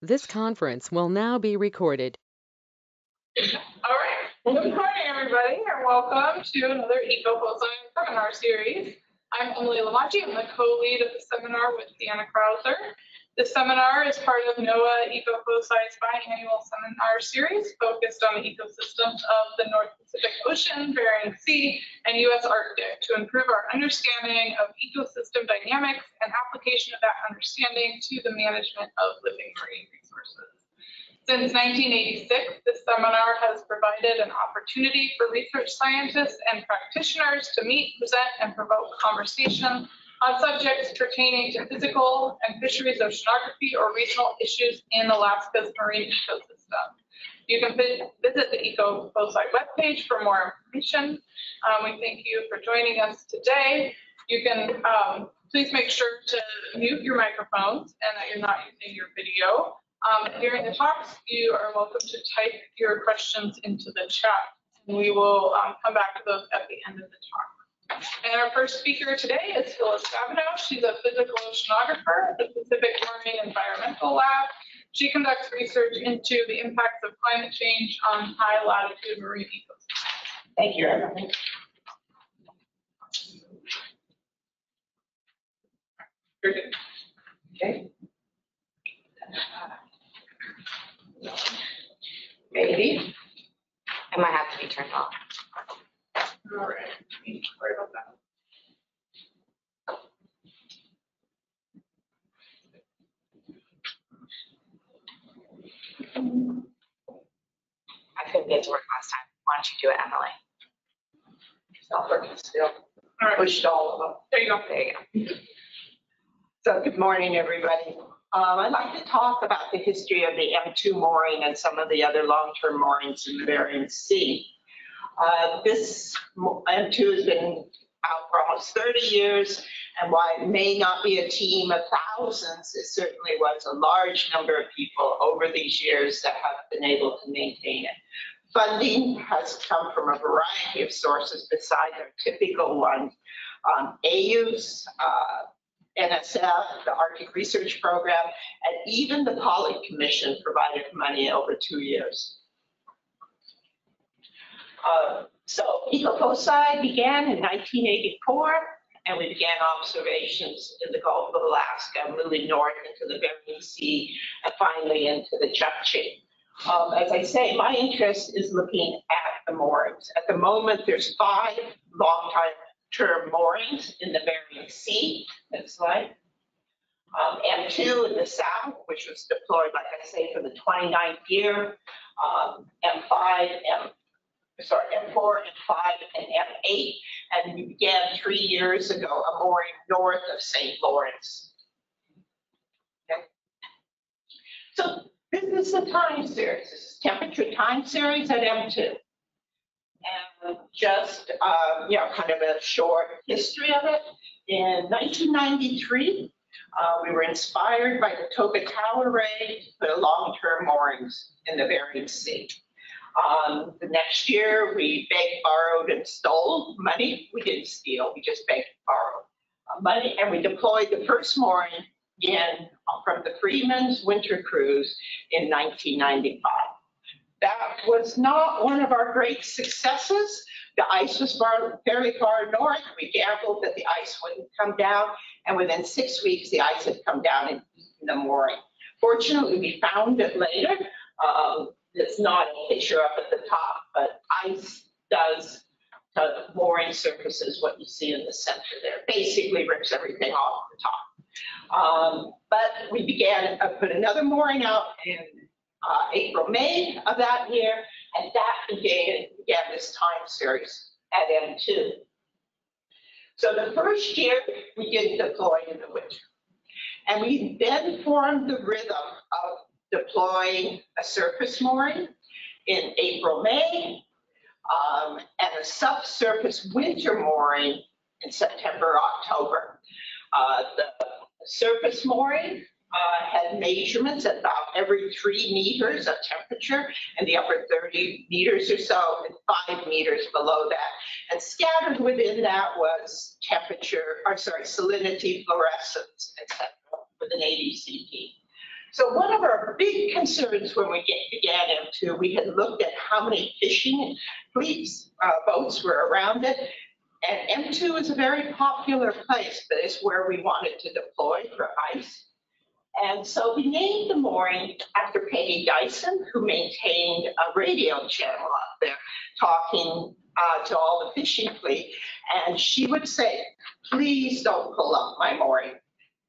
This conference will now be recorded. All right. Good morning, everybody, and welcome to another EcoFOCI webinar series. I'm Emily Lamachi. I'm the co-lead of the seminar with Deanna Krauser. This seminar is part of NOAA EcoFOCI's biannual seminar series focused on the ecosystems of the North Pacific Ocean, Bering Sea, and U.S. Arctic to improve our understanding of ecosystem dynamics and application of that understanding to the management of living marine resources. Since 1986, this seminar has provided an opportunity for research scientists and practitioners to meet, present, and provoke conversation on subjects pertaining to physical and fisheries oceanography or regional issues in Alaska's marine ecosystem. You can visit the EcoFOCI webpage for more information. Um, we thank you for joining us today. You can um, please make sure to mute your microphones and that you're not using your video. Um, during the talks, you are welcome to type your questions into the chat. And we will um, come back to those at the end of the talk. And our first speaker today is Phyllis Stabeno. She's a physical oceanographer at the Pacific Marine Environmental Lab. She conducts research into the impacts of climate change on high latitude marine ecosystems. Thank you. You're good. Okay. Maybe. It might have to be turned off. All right. Sorry about that. I couldn't get to work last time. Why don't you do it, Emily? It's not working still. All right. Pushed all of them. There you go. There you go. So good morning, everybody. Um, I'd like to talk about the history of the M2 mooring and some of the other long-term moorings in the Bering Sea. Uh, this mo- M2 has been out for almost 30 years, and while it may not be a team of thousands, it certainly was a large number of people over these years that have been able to maintain it. Funding has come from a variety of sources besides our typical ones. Um, AU's, uh, NSF, the Arctic Research Program, and even the Pollock Commission provided money over two years. Uh, So EcoFOCI began in 1984, and we began observations in the Gulf of Alaska, moving north into the Bering Sea, and finally into the Chukchi. Um, As I say, my interest is looking at the moorings. At the moment, there's five long-time term moorings in the Bering Sea. Next slide. Um, M2 in the south, which was deployed, like I say, for the 29th year. Um, M5, M, sorry, M4, M5, and M8. And we began three years ago, a mooring north of St. Lawrence. So this is the time series. This is temperature time series at M2 and just, um, you know, kind of a short history of it. In 1993, uh, we were inspired by the TOGA TAO array to put long-term moorings in the Bering Sea. Um, the next year, we begged, borrowed, and stole money. We didn't steal, we just begged, borrowed uh, money, and we deployed the first mooring in from the Freeman's Winter Cruise in 1995. That was not one of our great successes. The ice was far, fairly far north. We gambled that the ice wouldn't come down, and within six weeks, the ice had come down and eaten the mooring. Fortunately, we found it later. Um, It's not a picture up at the top, but ice does to mooring surfaces, what you see in the center there. Basically rips everything off the top. Um, But we began, uh, put another mooring out in uh, April, May of that year, and that began, began this time series at M2. So the first year, we didn't deploy in the winter. And we then formed the rhythm of deploying a surface mooring in April, May, um, and a subsurface winter mooring in September, October. Uh, The surface mooring uh, had measurements at about every three meters of temperature and the upper 30 meters or so and five meters below that. And scattered within that was temperature, or sorry, salinity, fluorescence, etc., with an ADCP. So one of our big concerns when we get, began M2, we had looked at how many fishing fleets, uh, boats were around it. And M2 is a very popular place, but it's where we wanted to deploy for ice. And so we named the mooring after Peggy Dyson, who maintained a radio channel up there, talking uh, to all the fishing fleet. And she would say, please don't pull up my mooring.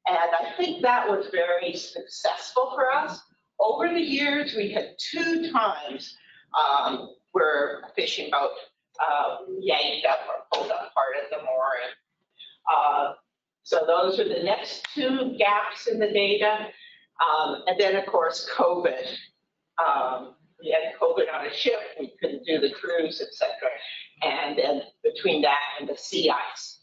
And I think that was very successful for us. Over the years, we had two times um, where a fishing boat uh, yanked up or pulled up part of the mooring. Uh, So those are the next two gaps in the data. Um, And then, of course, COVID. Um, We had COVID on a ship, we couldn't do the cruise, et cetera. And then between that and the sea ice.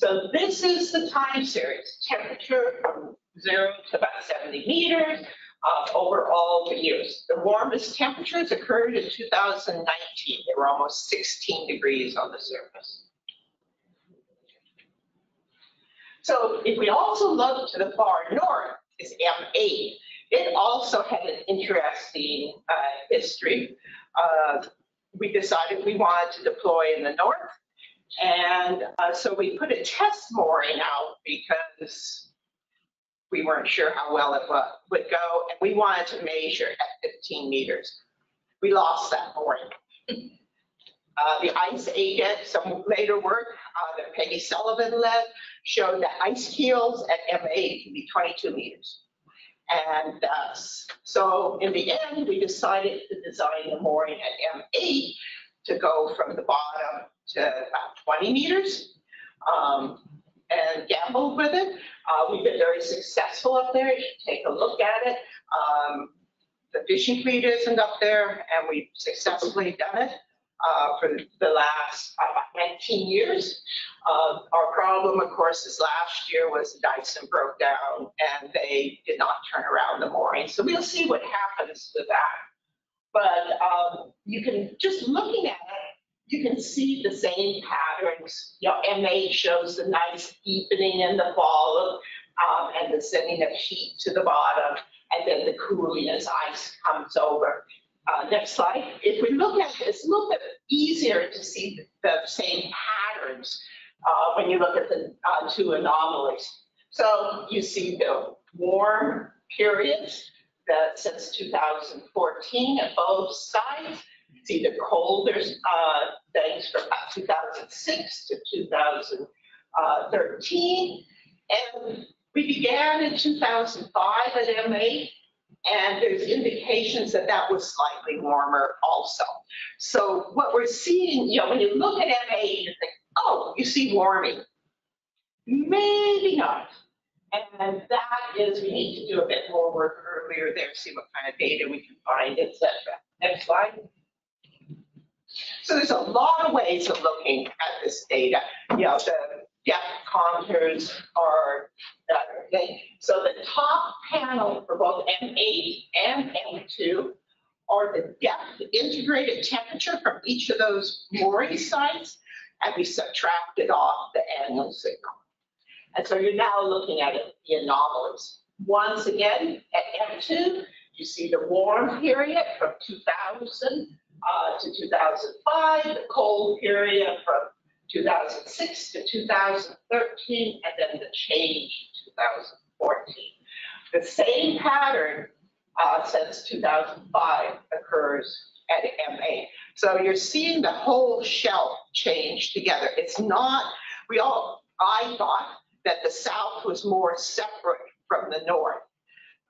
So this is the time series, temperature from zero to about 70 meters uh, over all the years. The warmest temperatures occurred in 2019. They were almost 16 degrees on the surface. So if we also look to the far north, is M8. It also had an interesting uh, history. Uh, We decided we wanted to deploy in the north. And uh, so we put a test mooring out because we weren't sure how well it would go, and we wanted to measure at 15 meters. We lost that mooring. Uh, The ice agent, some later work uh, that Peggy Sullivan led, showed that ice keels at M8 can be 22 meters. And uh, so in the end, we decided to design the mooring at M8 to go from the bottom to about 20 meters um, and gambled with it. Uh, We've been very successful up there. You take a look at it. Um, The fishing fleet isn't up there and we've successfully done it uh, for the last about 19 years. Uh, Our problem, of course, is last year was Dyson broke down and they did not turn around the mooring. So we'll see what happens with that. But um, you can, just looking at it, you can see the same patterns. You know, M8 shows the nice deepening in the fall um, and the sending of heat to the bottom, and then the cooling as ice comes over. Uh, Next slide. If we look at this, a little bit easier to see the same patterns uh, when you look at the uh, two anomalies. So you see the warm periods that since 2014 at both sides. See the colder uh, things from about 2006 to 2013. And we began in 2005 at M8, and there's indications that that was slightly warmer also. So what we're seeing, you know, when you look at M8, you think, oh, you see warming. Maybe not. And that is, we need to do a bit more work earlier there, see what kind of data we can find, etc. Next slide. So there's a lot of ways of looking at this data. You know, the depth contours are. So the top panel for both M8 and M2 are the depth integrated temperature from each of those mooring sites, and we subtracted off the annual signal. And so you're now looking at it, the anomalies. Once again, at M2, you see the warm period from 2000 uh, to 2005, the cold period from 2006 to 2013, and then the change in 2014. The same pattern uh, since 2005 occurs at M8. So you're seeing the whole shelf change together. It's not, we all, I thought that the south was more separate from the north.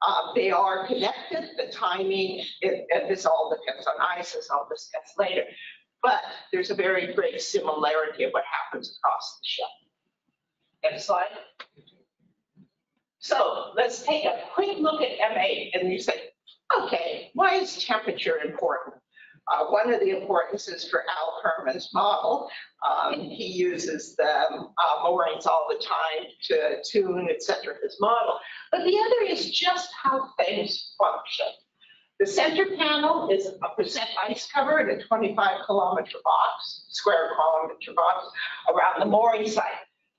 Uh, They are connected, the timing, it- and this all depends on as I'll discuss later. But there's a very great similarity of what happens across the shelf. Next slide. So let's take a quick look at M8 and you say, okay, why is temperature important? Uh, One of the importances for Al Hermann's model, um, he uses the uh, moorings all the time to tune, et cetera, his model. But the other is just how things function. The center panel is a percent ice cover in a 25 kilometer box, square kilometer box around the mooring site.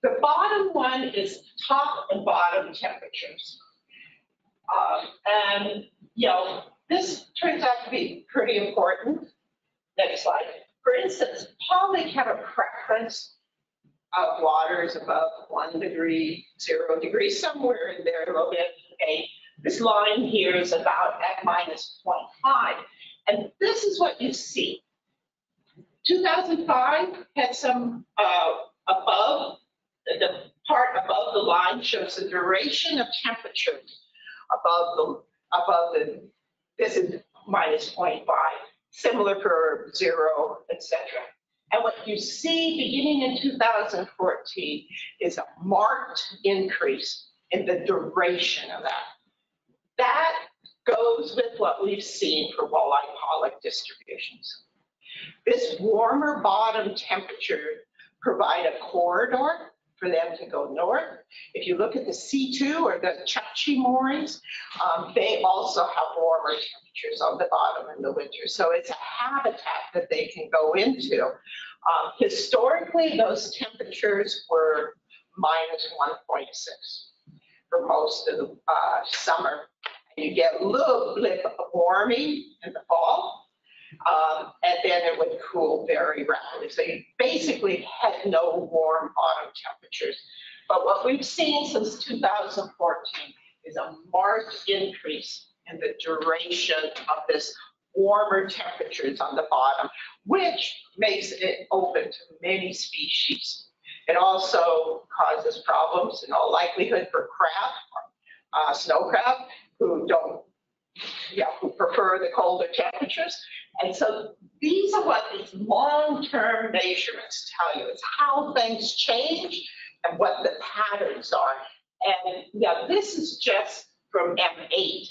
The bottom one is top and bottom temperatures. Um, And, you know, this turns out to be pretty important. Next slide. For instance, Pollock had a preference of waters above one degree, zero degrees, somewhere in there, bit, okay? This line here is about at minus 0.5, and this is what you see. 2005 had some uh, above, the part above the line shows the duration of temperatures above the, above the, this is minus 0.5, similar for zero, et cetera. And what you see beginning in 2014 is a marked increase in the duration of that. That goes with what we've seen for walleye pollock distributions. This warmer bottom temperature provide a corridor for them to go north. If you look at the C2 or the Chukchi moorings, um, they also have warmer temperatures on the bottom in the winter. So it's a habitat that they can go into. Um, historically, those temperatures were minus 1.6 for most of the uh, summer. You get a little blip of warming in the fall, um, and then it would cool very rapidly. So you basically had no warm autumn temperatures. But what we've seen since 2014 is a marked increase in the duration of this warmer temperatures on the bottom, which makes it open to many species. It also causes problems in all likelihood for crab, uh, snow crab, who don't, yeah, who prefer the colder temperatures. And so these are what these long-term measurements tell you. It's how things change and what the patterns are. And yeah, this is just from M8.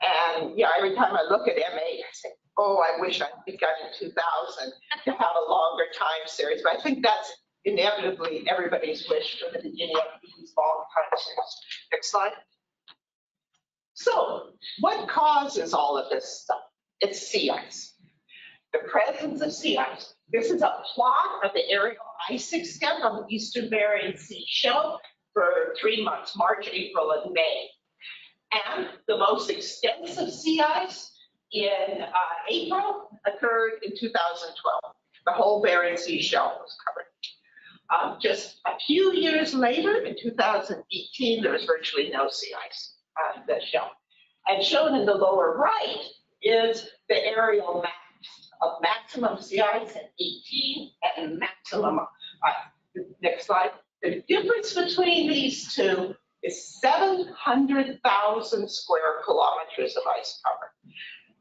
And yeah, every time I look at M8, I say, oh, I wish I'd begun in 2000 to have a longer time series. But I think that's inevitably everybody's wish for the beginning of these long time series. Next slide. So what causes all of this stuff? It's sea ice. The presence of sea ice. This is a plot of the aerial ice extent on the eastern Bering Sea shelf for three months, March, April, and May. And the most extensive sea ice in uh, April occurred in 2012. The whole Bering Sea shelf was covered. Um, Just a few years later, in 2018, there was virtually no sea ice on the shelf. And shown in the lower right is the aerial maps of maximum sea at 18 and maximum, uh, next slide. The difference between these two is 700,000 square kilometers of ice cover.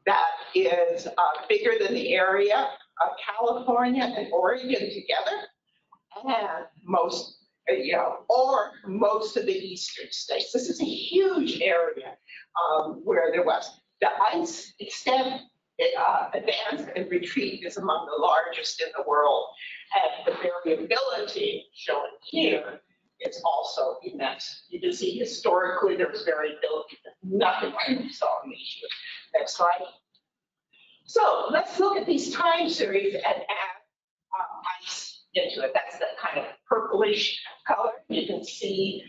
That is uh, bigger than the area of California and Oregon together, and most, uh, you know, or most of the eastern states. This is a huge area um, where there was. The ice extent, uh, advance and retreat is among the largest in the world. And the variability shown here is also immense. You can see historically there was variability, nothing like we saw in these years. Next slide. So let's look at these time series and add uh, ice into it. That's the kind of purplish color. You can see,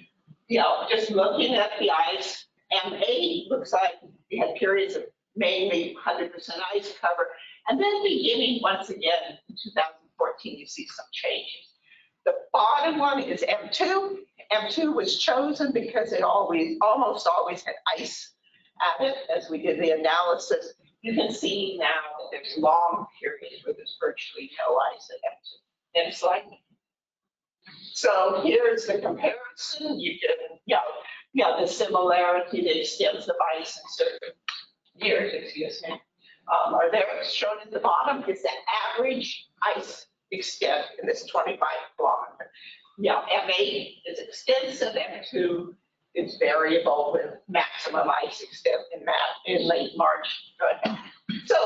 you know, just looking at the ice, M8 looks like we had periods of mainly 100% ice cover. And then beginning once again in 2014, you see some changes. The bottom one is M2. M2 was chosen because it always, almost always had ice at it as we did the analysis. You can see now that there's long periods where there's virtually no ice at M2. Next slide. So here's the comparison. You can, you know, the similarity, the extents of ice in certain years, excuse me, um, are there. Shown at the bottom is the average ice extent in this 25 kilometer. Yeah, M8 is extensive, M2 is variable with maximum ice extent in that, in late March. So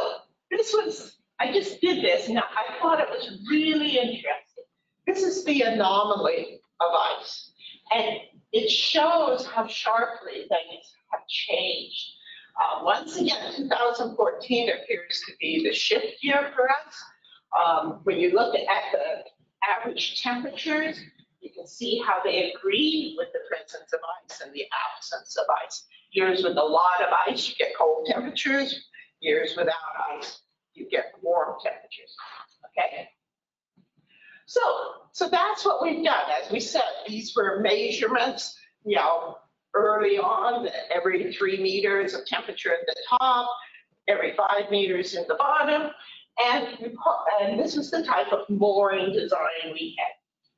this was, I just did this and I thought it was really interesting. This is the anomaly of ice. And it shows how sharply things have changed. Uh, Once again, 2014 appears to be the shift year for us. Um, When you look at the average temperatures, you can see how they agree with the presence of ice and the absence of ice. Years with a lot of ice, you get cold temperatures. Years without ice, you get warm temperatures, okay? So, so that's what we've done. As we said, these were measurements, you know, early on, every three meters of temperature at the top, every five meters in the bottom. And, and this is the type of mooring design we had.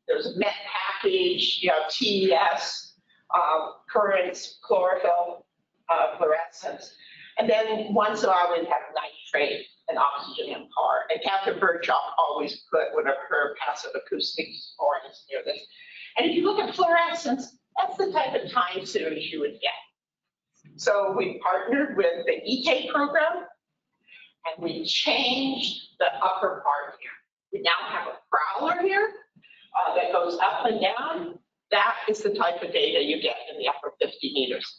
There's a met package, you know, TES, um, currents, chlorophyll, uh, fluorescence. And then once in a while, we'd have nitrate and oxygen in par. And Catherine Berchok always put one of her passive acoustics moorings near this. And if you look at fluorescence, that's the type of time series you would get. So we partnered with the EK program and we changed the upper part here. We now have a Prawler here uh, that goes up and down. That is the type of data you get in the upper 50 meters.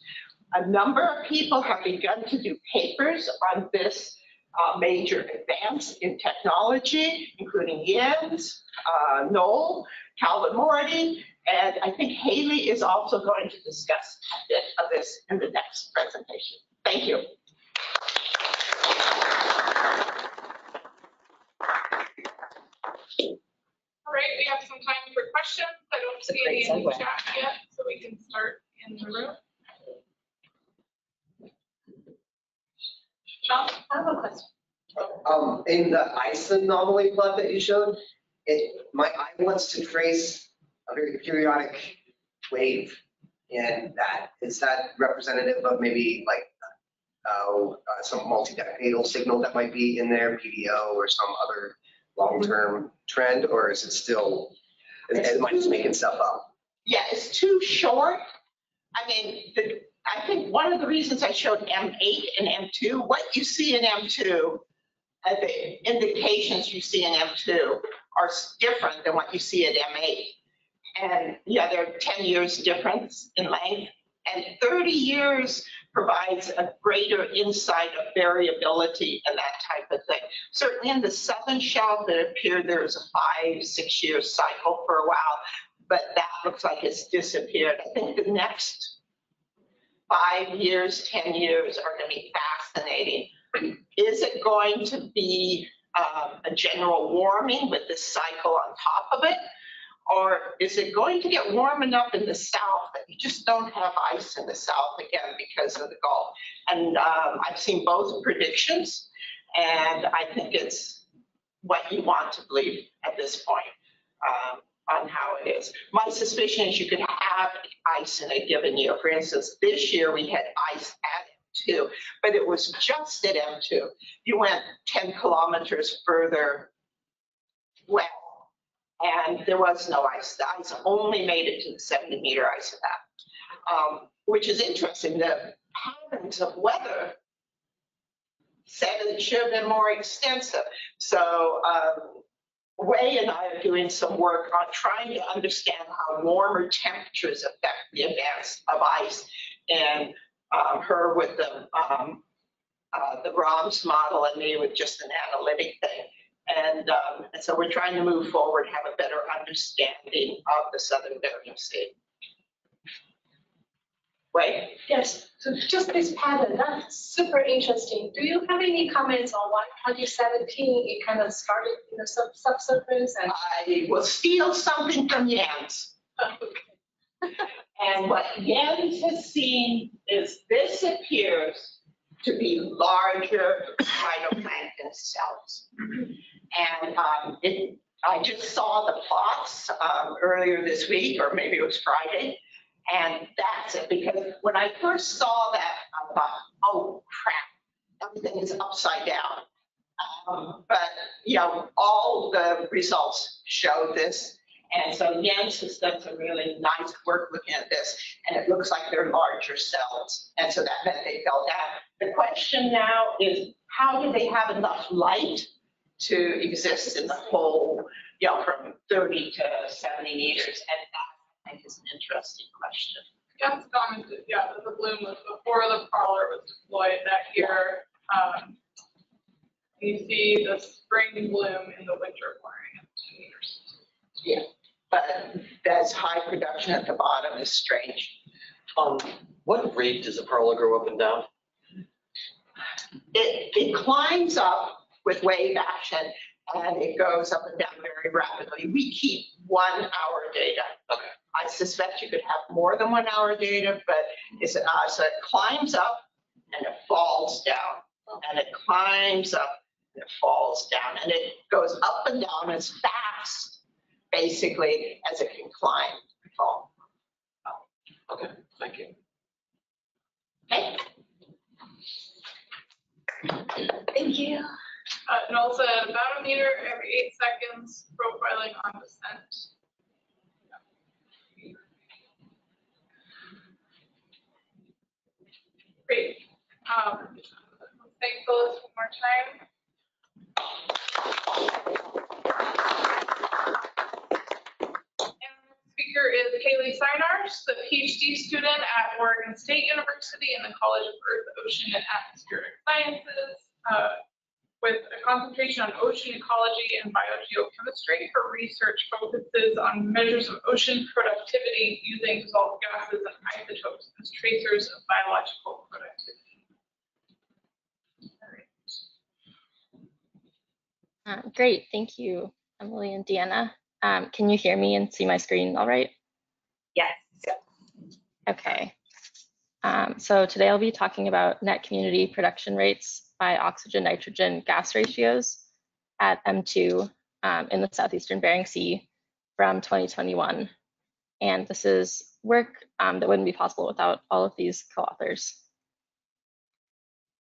A number of people have begun to do papers on this uh, major advance in technology, including Jens, uh, Noel, Calvin Mordy, and I think Haley is also going to discuss a bit of this in the next presentation. Thank you. All right, we have some time for questions. I don't see any in the chat yet, so we can start in the room. John? I have a question. Um, in the ice anomaly plot that you showed, it, my eye wants to trace a very periodic wave in that. Is that representative of maybe like, uh, uh, some multi-decadal signal that might be in there, PDO or some other long-term trend, or is it still, am might just making stuff up? Yeah, it's too short. I mean, the, I think one of the reasons I showed M8 and M2, what you see in M2, uh, the indications you see in M2 are different than what you see at M8. And yeah, there are 10 years difference in length, and 30 years provides a greater insight of variability and that type of thing. Certainly in the southern shelf, it appeared there was a five, six-year cycle for a while, but that looks like it's disappeared. I think the next five years, 10 years are going to be fascinating. Is it going to be um, a general warming with this cycle on top of it? Or is it going to get warm enough in the south that you just don't have ice in the south again because of the Gulf? And um, I've seen both predictions, and I think it's what you want to believe at this point um, on how it is. My suspicion is you could have ice in a given year. For instance, this year we had ice at M2, but it was just at M2. You went 10 kilometers further west, and there was no ice. The ice only made it to the 70 meter ice that, um, which is interesting. The patterns of weather said it should have been more extensive. So um, Ray and I are doing some work on trying to understand how warmer temperatures affect the advance of ice. And um, her with the, um, uh, the ROMS model and me with just an analytic thing. And, um, and so we're trying to move forward, have a better understanding of the Southern Sea. Wait, Yes, so just this pattern, that's super interesting. Do you have any comments on why 2017 it kind of started in the sub subsurface and? I will steal something from Jens. And what Jens has seen is this appears to be larger phytoplankton cells. And um, it, I just saw the plots um, earlier this week, or maybe it was Friday. And that's it, because when I first saw that, I thought, oh crap, everything is upside down. Um, But, you know, all the results show this. And so Jens has done some really nice work looking at this, and it looks like they're larger cells. And so that meant they fell down. The question now is, how do they have enough light to exist in the whole, you know, from 30 to 70 meters? And that, I think, is an interesting question. Jens commented, yeah, that the bloom was before the Prawler was deployed that year. Um, You see the spring bloom in the winter pouring at two meters. But that's high production at the bottom is strange. Um, what rate does the Prawler go up and down? It, it climbs up with wave action and it goes up and down very rapidly. We keep one hour data. Okay. I suspect you could have more than one hour data, but it's, uh, so it climbs up and it falls down. And it climbs up and it falls down and it goes up and down as fast, basically, as it can climb and fall. Okay, thank you. Okay? Thank you. Uh, and also at about a meter every eight seconds, profiling on descent. Great. Um, thank Phyllis one more time. And the Speaker is Haley Cynar's, the PhD student at Oregon State University in the College of Earth, Ocean, and Atmospheric Sciences. uh, with a concentration on ocean ecology and biogeochemistry. Her research focuses on measures of ocean productivity using dissolved gases and isotopes as tracers of biological productivity. Uh, Great, thank you, Emily and Deanna. Um, Can you hear me and see my screen all right? Yes. Okay. Um, So today I'll be talking about net community production rates by oxygen nitrogen gas ratios at M2 um, in the southeastern Bering Sea from 2021. And this is work um, that wouldn't be possible without all of these co-authors.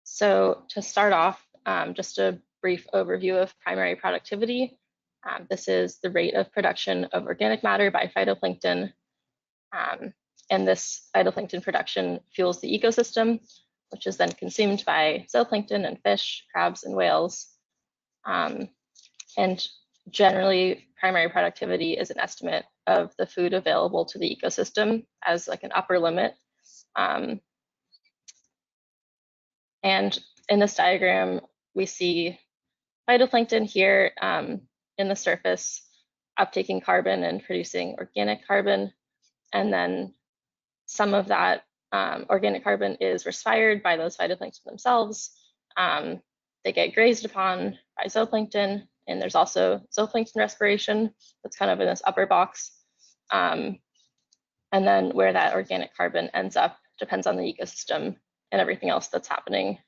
So to start off, um, just a brief overview of primary productivity. Um, this is the rate of production of organic matter by phytoplankton. Um, and this phytoplankton production fuels the ecosystem, which is then consumed by zooplankton and fish, crabs, and whales. Um, and generally, primary productivity is an estimate of the food available to the ecosystem as like an upper limit. Um, and in this diagram, we see phytoplankton here um, in the surface uptaking carbon and producing organic carbon. And then some of that um, organic carbon is respired by those phytoplankton themselves. Um, they get grazed upon by zooplankton, and there's also zooplankton respiration that's kind of in this upper box. Um, and then where that organic carbon ends up depends on the ecosystem and everything else that's happening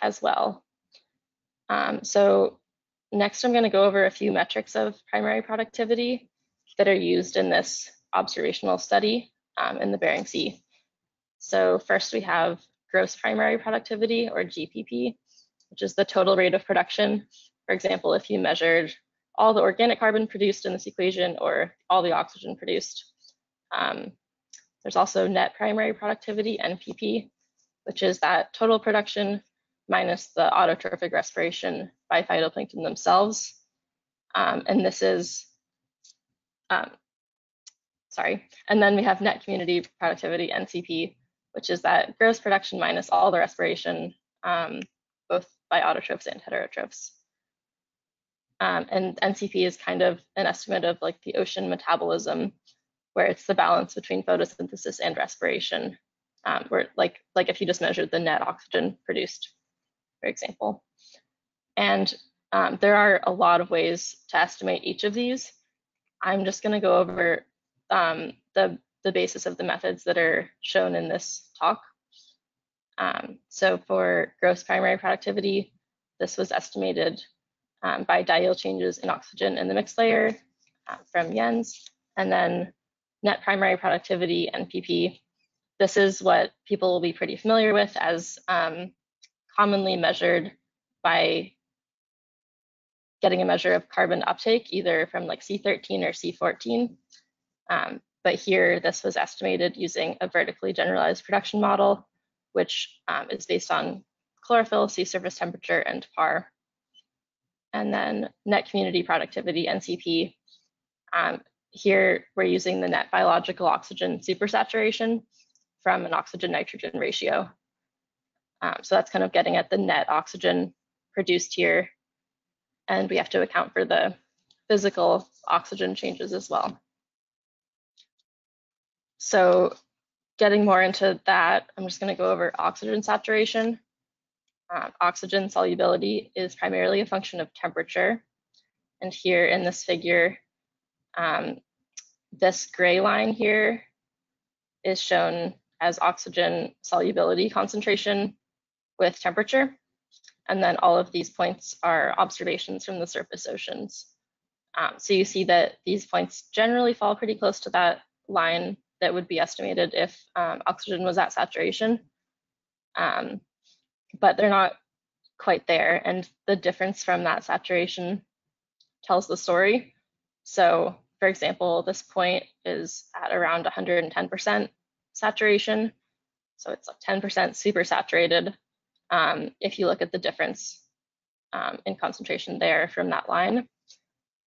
as well. Um, so next, I'm going to go over a few metrics of primary productivity that are used in this observational study um, in the Bering Sea. So first we have gross primary productivity or GPP, which is the total rate of production. For example, if you measured all the organic carbon produced in this equation or all the oxygen produced. Um, there's also net primary productivity, NPP, which is that total production minus the autotrophic respiration by phytoplankton themselves. Um, and this is, um, sorry, and then we have net community productivity, NCP, which is that gross production minus all the respiration, um, both by autotrophs and heterotrophs. Um, and NCP is kind of an estimate of like the ocean metabolism, where it's the balance between photosynthesis and respiration, um, where like, like if you just measured the net oxygen produced, for example. And um, there are a lot of ways to estimate each of these. I'm just going to go over um, the, the basis of the methods that are shown in this talk. Um, so for gross primary productivity, this was estimated um, by diel changes in oxygen in the mixed layer uh, from Jens, and then net primary productivity, NPP. This is what people will be pretty familiar with as um, commonly measured by getting a measure of carbon uptake, either from like C13 or C14. Um, but here, this was estimated using a vertically generalized production model, which um, is based on chlorophyll, sea surface temperature, and PAR. And then net community productivity, NCP. Um, here, we're using the net biological oxygen supersaturation from an oxygen nitrogen ratio. Um, so that's kind of getting at the net oxygen produced here. And we have to account for the physical oxygen changes as well. So getting more into that, I'm just going to go over oxygen saturation. Um, oxygen solubility is primarily a function of temperature. And here in this figure, um, this gray line here is shown as oxygen solubility concentration with temperature. And then all of these points are observations from the surface oceans. Um, so you see that these points generally fall pretty close to that line that would be estimated if um, oxygen was at saturation. Um, but they're not quite there. And the difference from that saturation tells the story. So for example, this point is at around 110% saturation. So it's like 10% super saturated um, if you look at the difference um, in concentration there from that line.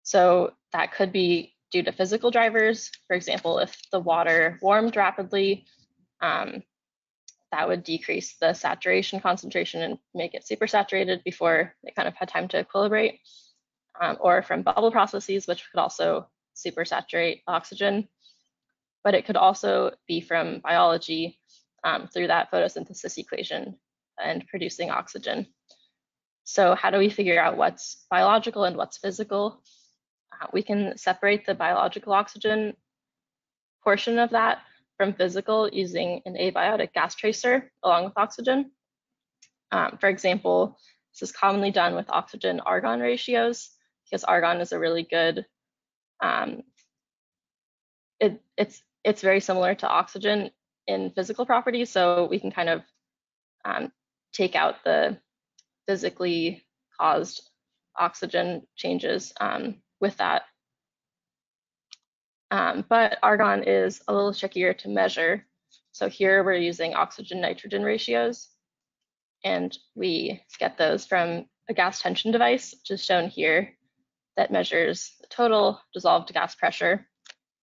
So that could be due to physical drivers. For example, if the water warmed rapidly, um, that would decrease the saturation concentration and make it supersaturated before it kind of had time to equilibrate. Um, or from bubble processes, which could also supersaturate oxygen. But it could also be from biology um, through that photosynthesis equation and producing oxygen. So how do we figure out what's biological and what's physical? We can separate the biological oxygen portion of that from physical using an abiotic gas tracer along with oxygen. Um, for example, this is commonly done with oxygen argon ratios because argon is a really good, um, it, it's, it's very similar to oxygen in physical properties. So we can kind of um, take out the physically caused oxygen changes um, with that. Um, but argon is a little trickier to measure. So here we're using oxygen nitrogen ratios and we get those from a gas tension device, which is shown here, that measures the total dissolved gas pressure.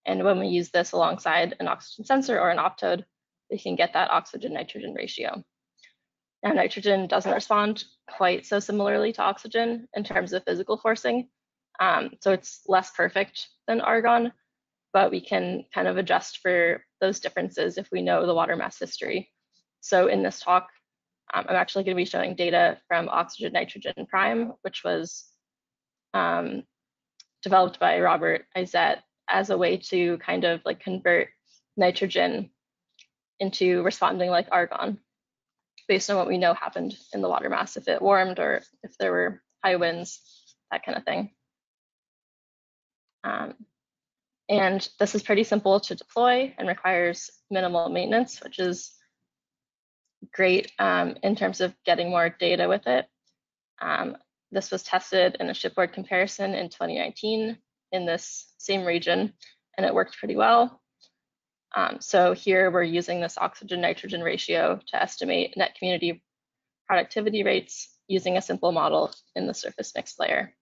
And when we use this alongside an oxygen sensor or an optode, we can get that oxygen nitrogen ratio. Now, nitrogen doesn't respond quite so similarly to oxygen in terms of physical forcing. Um, so it's less perfect than argon, but we can kind of adjust for those differences if we know the water mass history. So in this talk, um, I'm actually going to be showing data from oxygen nitrogen prime, which was um, developed by Robert Izett as a way to kind of like convert nitrogen into responding like argon based on what we know happened in the water mass, if it warmed or if there were high winds, that kind of thing. Um, and this is pretty simple to deploy and requires minimal maintenance, which is great um, in terms of getting more data with it. Um, this was tested in a shipboard comparison in 2019 in this same region, and it worked pretty well. Um, so here we're using this oxygen nitrogen ratio to estimate net community productivity rates using a simple model in the surface mixed layer.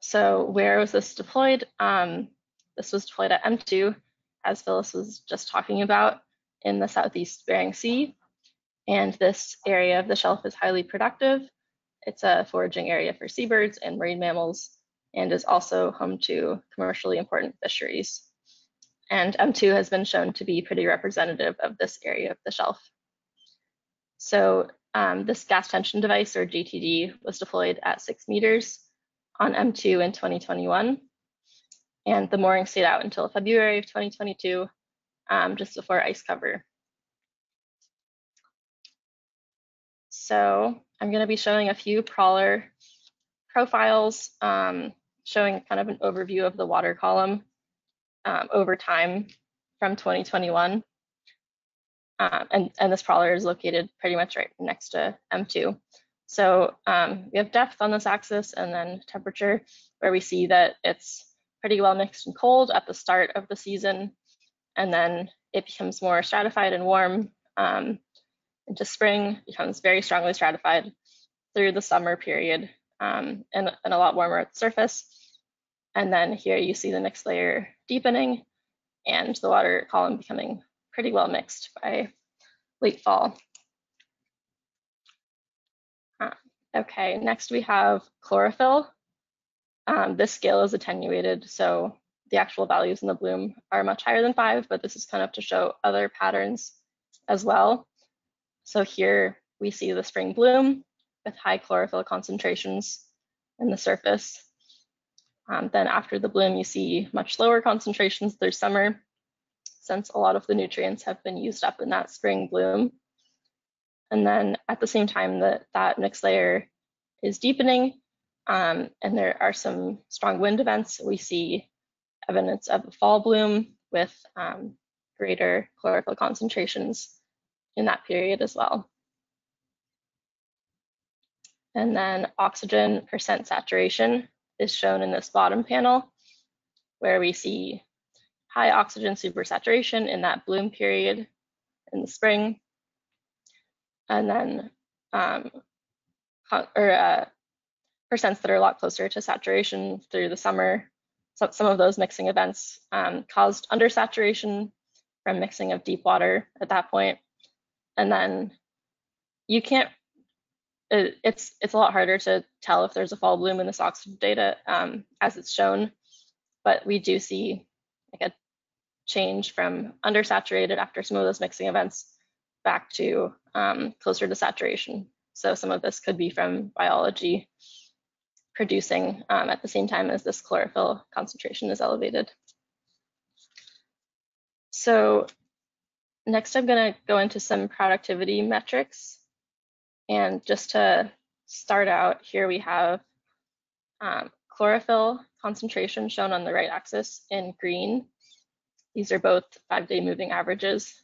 So where was this deployed? Um, this was deployed at M2, as Phyllis was just talking about, in the Southeast Bering Sea. And this area of the shelf is highly productive. It's a foraging area for seabirds and marine mammals and is also home to commercially important fisheries. And M2 has been shown to be pretty representative of this area of the shelf. So um, this gas tension device, or GTD, was deployed at six meters on M2 in 2021. And the mooring stayed out until February of 2022, um, just before ice cover. So I'm going to be showing a few Prawler profiles um, showing kind of an overview of the water column um, over time from 2021. Um, and, and this Prawler is located pretty much right next to M2. So um, we have depth on this axis and then temperature, where we see that it's pretty well mixed and cold at the start of the season. And then it becomes more stratified and warm um, into spring, becomes very strongly stratified through the summer period um, and, and a lot warmer at the surface. And then here you see the next layer deepening and the water column becoming pretty well mixed by late fall. Uh, okay, next we have chlorophyll. Um, this scale is attenuated, so the actual values in the bloom are much higher than five, but this is kind of to show other patterns as well. So here we see the spring bloom with high chlorophyll concentrations in the surface. Um, then after the bloom, you see much lower concentrations through summer, since a lot of the nutrients have been used up in that spring bloom. And then at the same time that that mixed layer is deepening, um, and there are some strong wind events, we see evidence of a fall bloom with um, greater chlorophyll concentrations in that period as well. And then oxygen percent saturation is shown in this bottom panel, where we see high oxygen supersaturation in that bloom period in the spring. And then um, or uh, percents that are a lot closer to saturation through the summer. So some of those mixing events um, caused undersaturation from mixing of deep water at that point. And then you can't, it, it's, it's a lot harder to tell if there's a fall bloom in this oxygen data um, as it's shown, but we do see like a change from undersaturated after some of those mixing events back to um, closer to saturation. So some of this could be from biology producing um, at the same time as this chlorophyll concentration is elevated. So next I'm going to go into some productivity metrics. And just to start out, here we have um, chlorophyll concentration shown on the right axis in green. These are both five-day moving averages.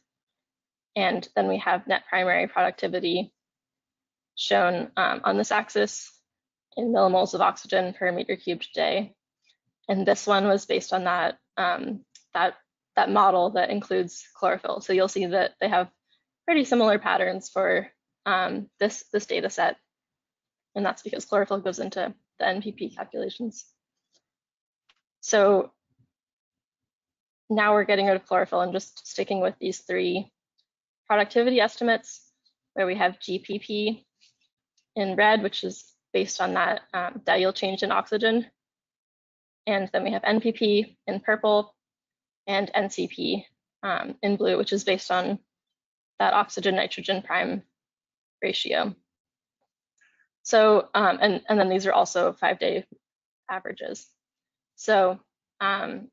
And then we have net primary productivity shown um, on this axis in millimoles of oxygen per meter cubed day. And this one was based on that, um, that, that model that includes chlorophyll. So you'll see that they have pretty similar patterns for um, this, this data set. And that's because chlorophyll goes into the NPP calculations. So now we're getting rid of chlorophyll and just sticking with these three productivity estimates where we have GPP in red, which is based on that, um, change in oxygen. And then we have NPP in purple and NCP um, in blue, which is based on that oxygen nitrogen prime ratio. So, um, and, and then these are also five day averages. So um,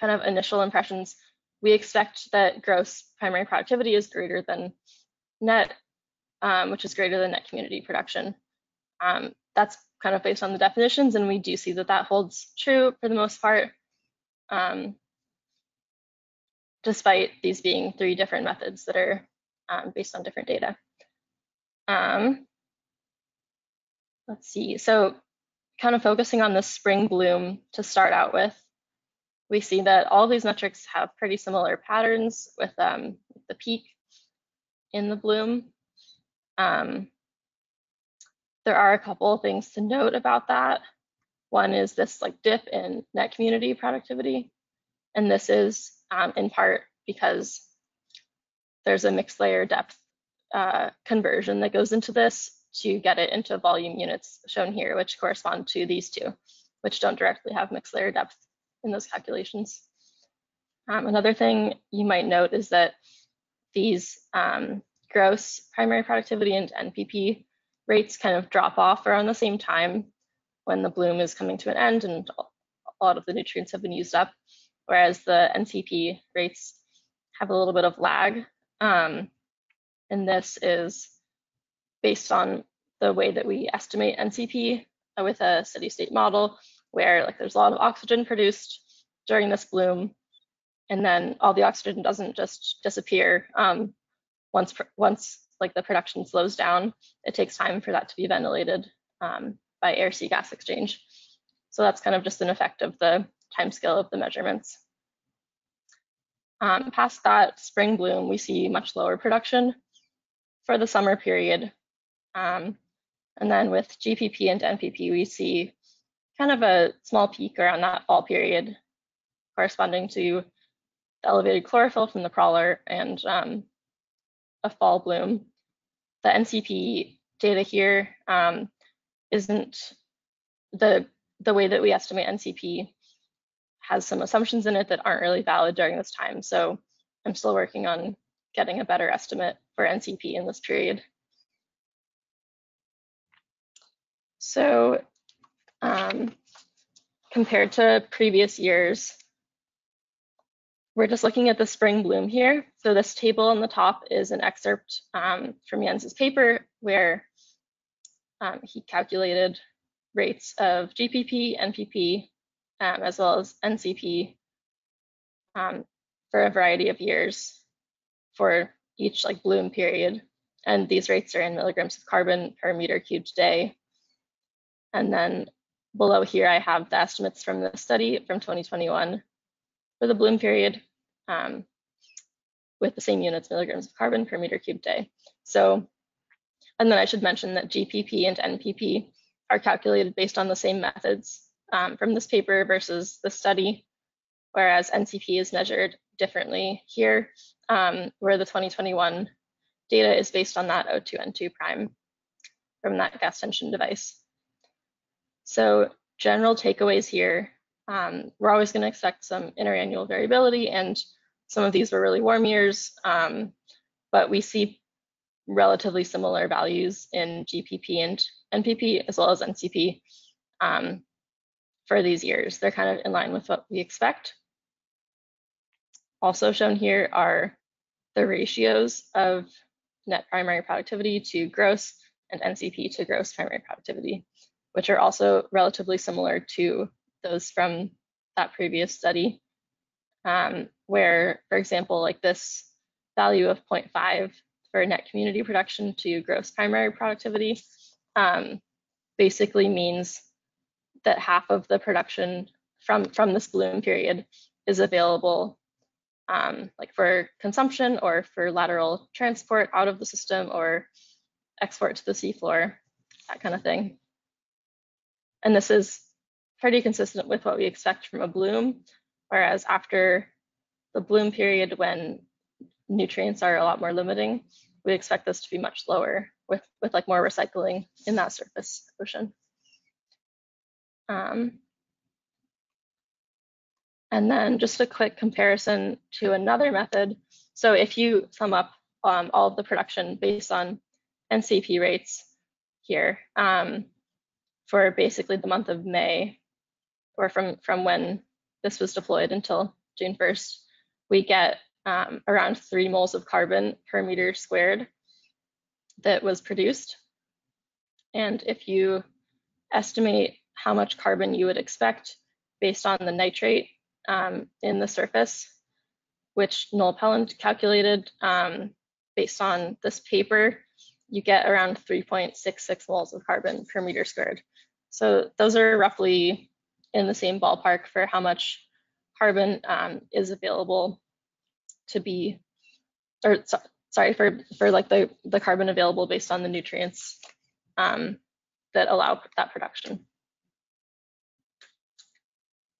kind of initial impressions, we expect that gross primary productivity is greater than net, um, which is greater than net community production. Um, that's kind of based on the definitions, and we do see that that holds true for the most part, um, despite these being three different methods that are um, based on different data. Um, let's see, so kind of focusing on the spring bloom to start out with, we see that all these metrics have pretty similar patterns with um, the peak in the bloom. Um, there are a couple of things to note about that. One is this like dip in net community productivity. And this is um, in part because there's a mixed layer depth uh, conversion that goes into this to get it into volume units shown here, which correspond to these two, which don't directly have mixed layer depth in those calculations. Um, another thing you might note is that these um, gross primary productivity and NPP rates kind of drop off around the same time when the bloom is coming to an end and a lot of the nutrients have been used up, whereas the NCP rates have a little bit of lag. Um, and this is based on the way that we estimate NCP with a steady state model where like there's a lot of oxygen produced during this bloom and then all the oxygen doesn't just disappear um, once once like the production slows down, it takes time for that to be ventilated um, by air-sea gas exchange. So that's kind of just an effect of the time scale of the measurements. Um, past that spring bloom, we see much lower production for the summer period. Um, and then with GPP and NPP, we see kind of a small peak around that fall period corresponding to the elevated chlorophyll from the Prawler and um, a fall bloom. The NCP data here um, not the the way that we estimate NCP has some assumptions in it that aren't really valid during this time. So I'm still working on getting a better estimate for NCP in this period. So um, compared to previous years, we're just looking at the spring bloom here. So this table on the top is an excerpt um, from Jens's paper where um, he calculated rates of GPP, NPP, um, as well as NCP um, for a variety of years for each like bloom period. And these rates are in milligrams of carbon per meter cubed day. And then below here, I have the estimates from the study from 2021 for the bloom period um, with the same units, milligrams of carbon per meter cubed day. So, and then I should mention that GPP and NPP are calculated based on the same methods um, from this paper versus the study, whereas NCP is measured differently here, um, where the 2021 data is based on that O2N2 prime from that gas tension device. So general takeaways here, um, we're always going to expect some interannual variability and some of these were really warm years, um, but we see relatively similar values in GPP and NPP as well as NCP um, for these years. They're kind of in line with what we expect. Also shown here are the ratios of net primary productivity to gross and NCP to gross primary productivity, which are also relatively similar to those from that previous study, um, where, for example, like this value of 0.5 for net community production to gross primary productivity um, basically means that half of the production from, from this bloom period is available um, like for consumption or for lateral transport out of the system or export to the seafloor, that kind of thing. And this is pretty consistent with what we expect from a bloom, whereas after the bloom period when nutrients are a lot more limiting, we expect this to be much lower with, with like more recycling in that surface ocean. Um, and then just a quick comparison to another method. So if you sum up um, all of the production based on NCP rates here um, for basically the month of May, or from, from when this was deployed until June 1st, we get um, around three moles of carbon per meter squared that was produced. And if you estimate how much carbon you would expect based on the nitrate um, in the surface, which Noel Pelland calculated um, based on this paper, you get around 3.66 moles of carbon per meter squared. So those are roughly in the same ballpark for how much carbon um, is available to be, or so, sorry, for, for like the, the carbon available based on the nutrients um, that allow that production.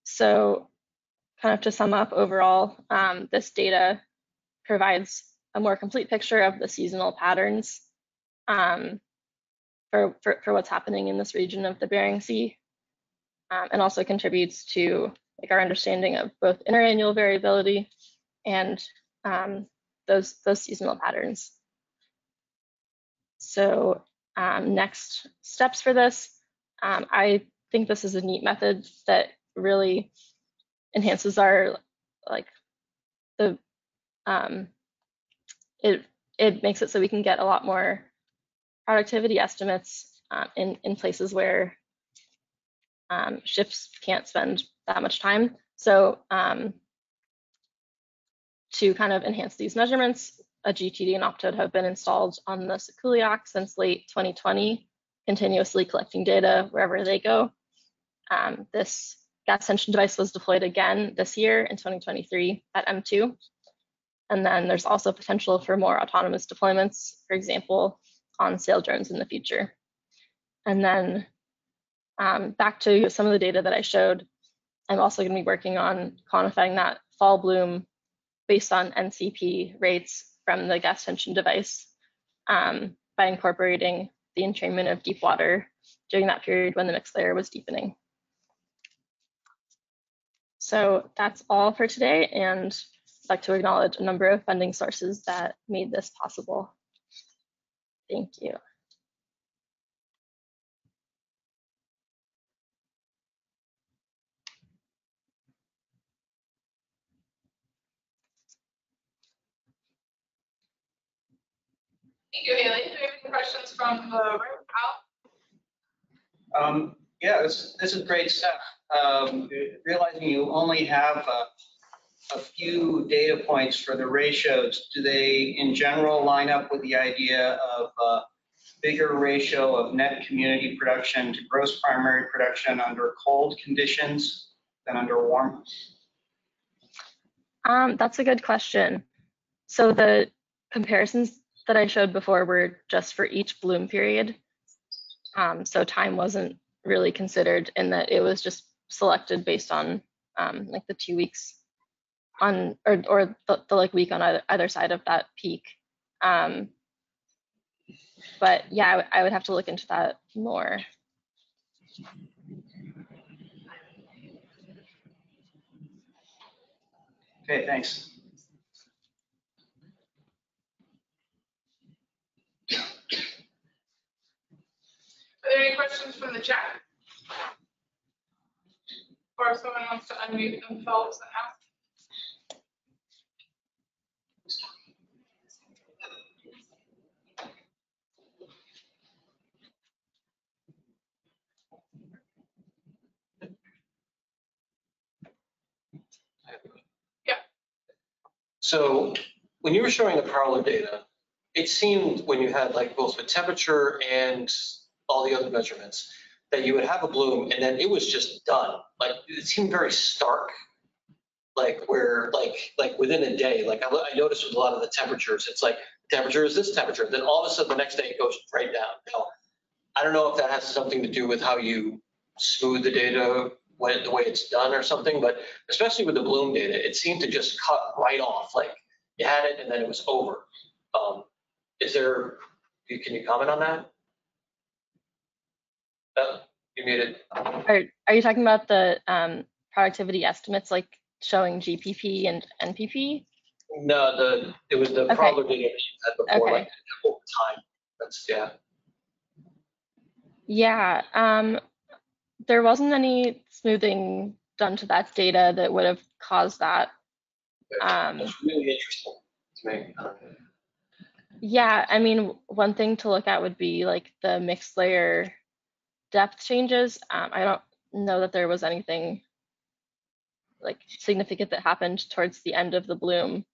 So kind of to sum up overall, um, this data provides a more complete picture of the seasonal patterns um, for, for, for, what's happening in this region of the Bering Sea, um, and also contributes to like our understanding of both interannual variability and um, those, those seasonal patterns. So um, next steps for this, um, I think this is a neat method that really enhances our like the um, it it makes it so we can get a lot more productivity estimates um, in in places where um, ships can't spend that much time. So um, to kind of enhance these measurements, a GTD and Optode have been installed on the Sikuliaq since late 2020, continuously collecting data wherever they go. Um, this gas tension device was deployed again this year in 2023 at M2. And then there's also potential for more autonomous deployments, for example, on sail drones in the future. And then um, back to some of the data that I showed, I'm also going to be working on quantifying that fall bloom based on NCP rates from the gas tension device um, by incorporating the entrainment of deep water during that period when the mixed layer was deepening. So that's all for today, and I'd like to acknowledge a number of funding sources that made this possible. Thank you. Thank you, Haley. Do we have any questions from the room? Al? Um, yeah, this, this is great stuff. Um, realizing you only have a, a few data points for the ratios, do they in general line up with the idea of a bigger ratio of net community production to gross primary production under cold conditions than under warm? Um, that's a good question. So the comparisons that I showed before were just for each bloom period. Um, so time wasn't really considered in that it was just selected based on um, like the two weeks on or, or the, the like week on either, either side of that peak. Um, but yeah, I, would have to look into that more. Okay, thanks. Are there any questions from the chat? Or if someone wants to unmute themselves and ask? So when you were showing the Prawler data, it seemed when you had like both the temperature and all the other measurements, that you would have a bloom and then it was just done. Like it seemed very stark. Like where like like within a day, like I, I noticed with a lot of the temperatures, it's like temperature is this temperature. Then all of a sudden the next day it goes right down. Now, I don't know if that has something to do with how you smooth the data when the way it's done or something, but especially with the bloom data, it seemed to just cut right off. Like you had it and then it was over. Um, is there, can you comment on that? Uh, you muted. Are, are you talking about the um, productivity estimates like showing GPP and NPP? No, the, it was the Okay. Prawler data that you had before, Okay. like over time. That's, yeah. Yeah, um, there wasn't any smoothing done to that data that would have caused that. Um, That's really interesting to me. yeah, I mean, one thing to look at would be like the mixed layer depth changes. Um, I don't know that there was anything like significant that happened towards the end of the bloom.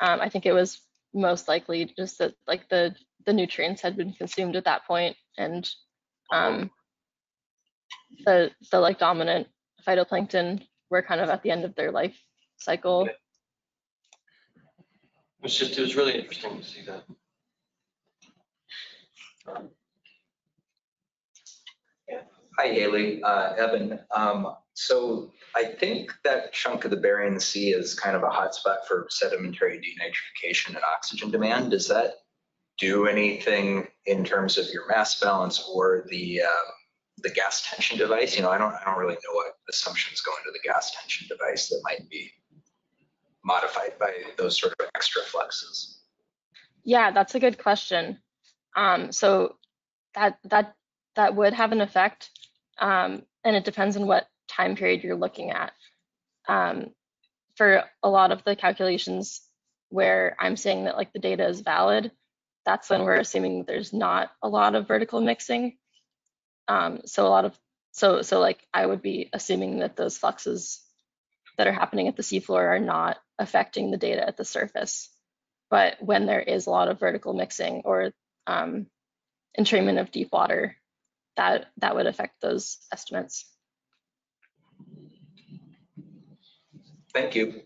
Um, I think it was most likely just that like the the nutrients had been consumed at that point and um, the the like dominant phytoplankton were kind of at the end of their life cycle. It was just, it was really interesting to see that. Hi, Haley, uh, Evan. Um, So I think that chunk of the Bering Sea is kind of a hotspot for sedimentary denitrification and oxygen demand. Does that do anything in terms of your mass balance or the, uh, the gas tension device? You know, I don't, I don't really know what assumptions go into the gas tension device that might be modified by those sort of extra fluxes. Yeah, that's a good question. Um, so that that that would have an effect, um, and it depends on what time period you're looking at. Um, for a lot of the calculations where I'm saying that like the data is valid, that's when we're assuming there's not a lot of vertical mixing. Um, so a lot of so so like I would be assuming that those fluxes that are happening at the seafloor are not affecting the data at the surface. But when there is a lot of vertical mixing or um, entrainment of deep water, that that would affect those estimates. Thank you.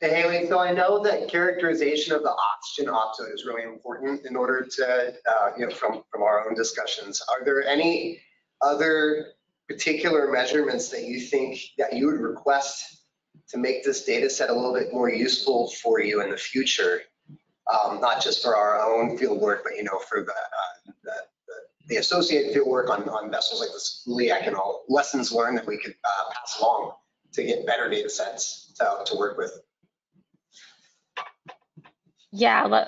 Hey, Haley, so I know that characterization of the oxygen opto is really important in order to, uh, you know, from, from our own discussions. Are there any other particular measurements that you think that you would request to make this data set a little bit more useful for you in the future? Um, Not just for our own field work, but, you know, for the, uh, the, the associated field work on, on vessels like Sikuliaq and all, lessons learned that we could uh, pass along to get better data sets to, to work with. Yeah,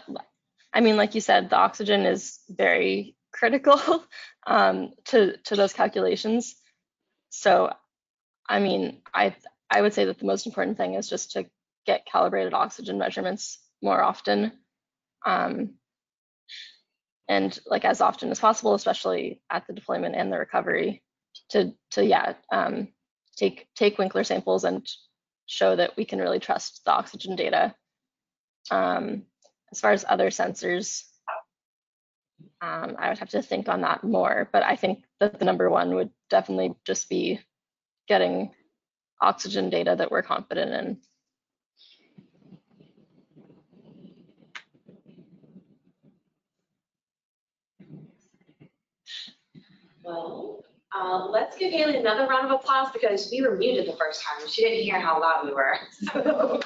I mean, like you said, the oxygen is very critical um, to to those calculations. So, I mean, I I would say that the most important thing is just to get calibrated oxygen measurements more often, um, and like as often as possible, especially at the deployment and the recovery. To to yeah, um, take take Winkler samples and show that we can really trust the oxygen data. Um, as far as other sensors, um, I would have to think on that more, but I think that the number one would definitely just be getting oxygen data that we're confident in. Well, uh, let's give Haley another round of applause because we were muted the first time. She didn't hear how loud we were. So,